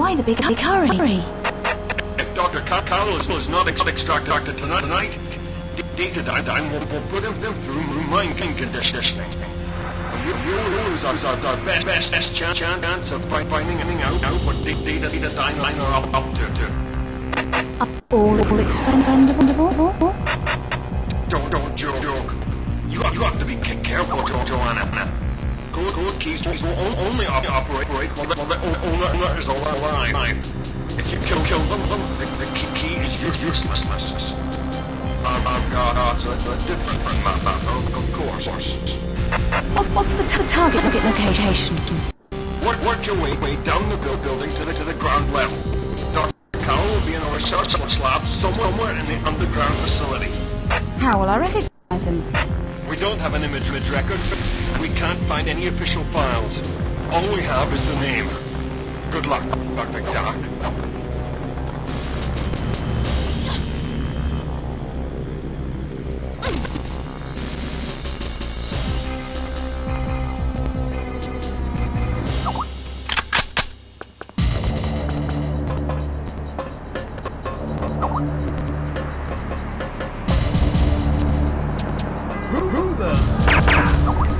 why the big, big hurry? If Dr. Car- Caroll was not ex- extracted tonight, tonight dataDyne will, will put him through mind conditioning. You, you lose our, our best, best, best chance, chance of finding out, out what dataDyne are up, up to. to. All, all expendable? Don't, don't joke. joke. You, you have to be careful, Joanna. Code, code keys will only operate while the, while the owner is alive. If you kill, kill them, the, the key, key is useless. Um, I've got uh, a, a different map, of, of course. What, what's the t- target location? Work, work your way, way down the building to the, to the ground level. Dr. Caroll will be in a research lab somewhere in the underground facility. How will I recognize him? We don't have an image record. We can't find any official files. All we have is the name. Good luck, Dr. Doc. Who the?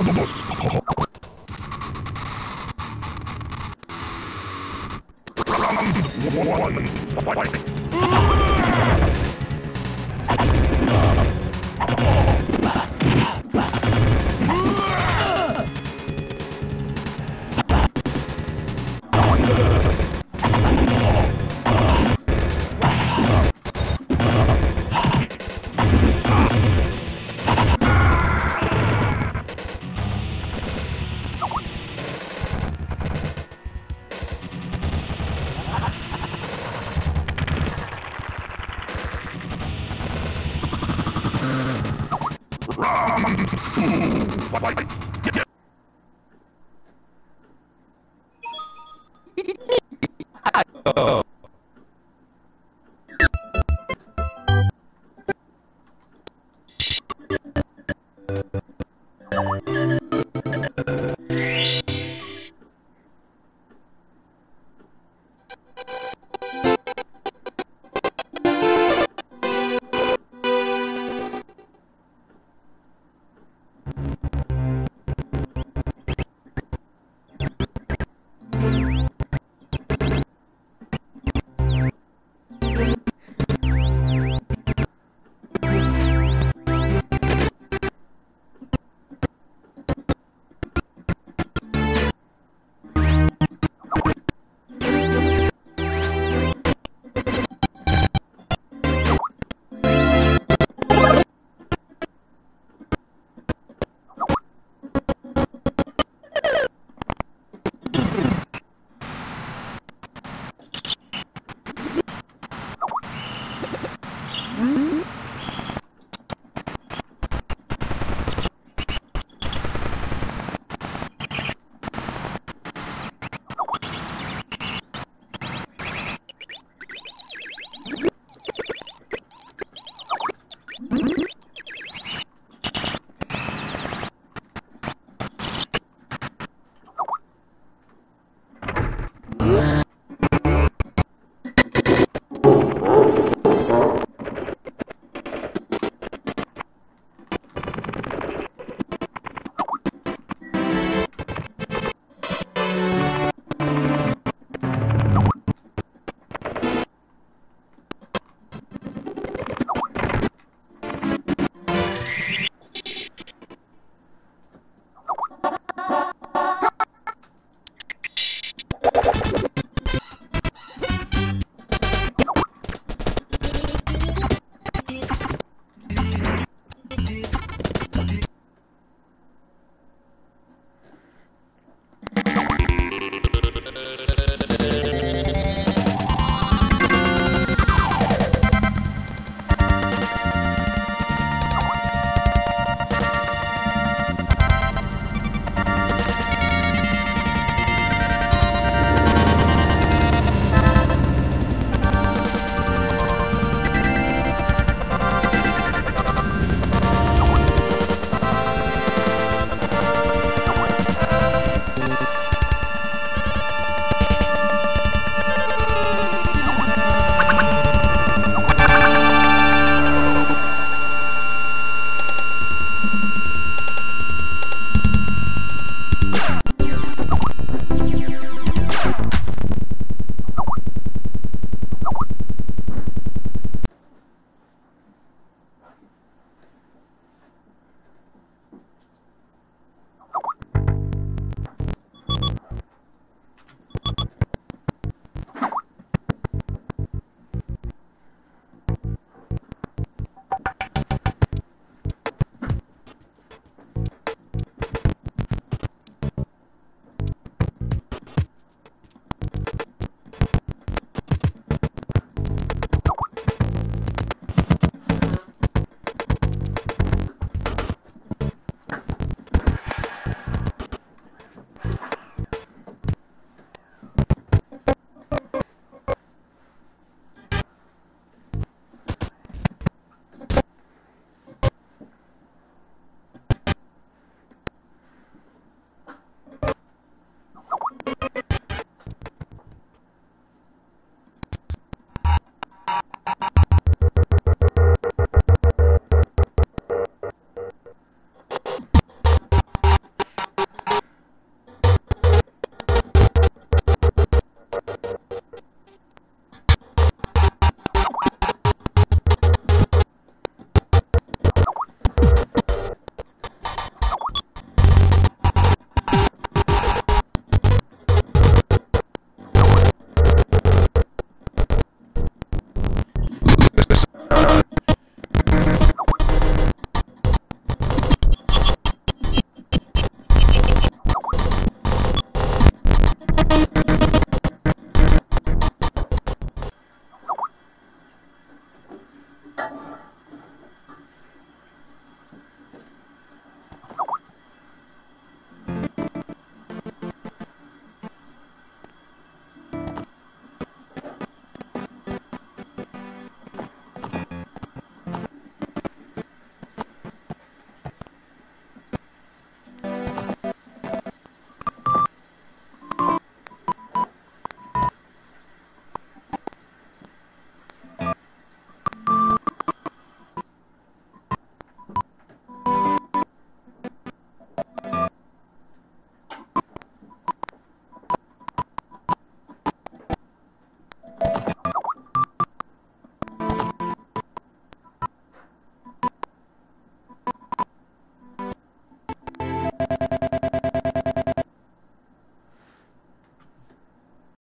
Why? Uh.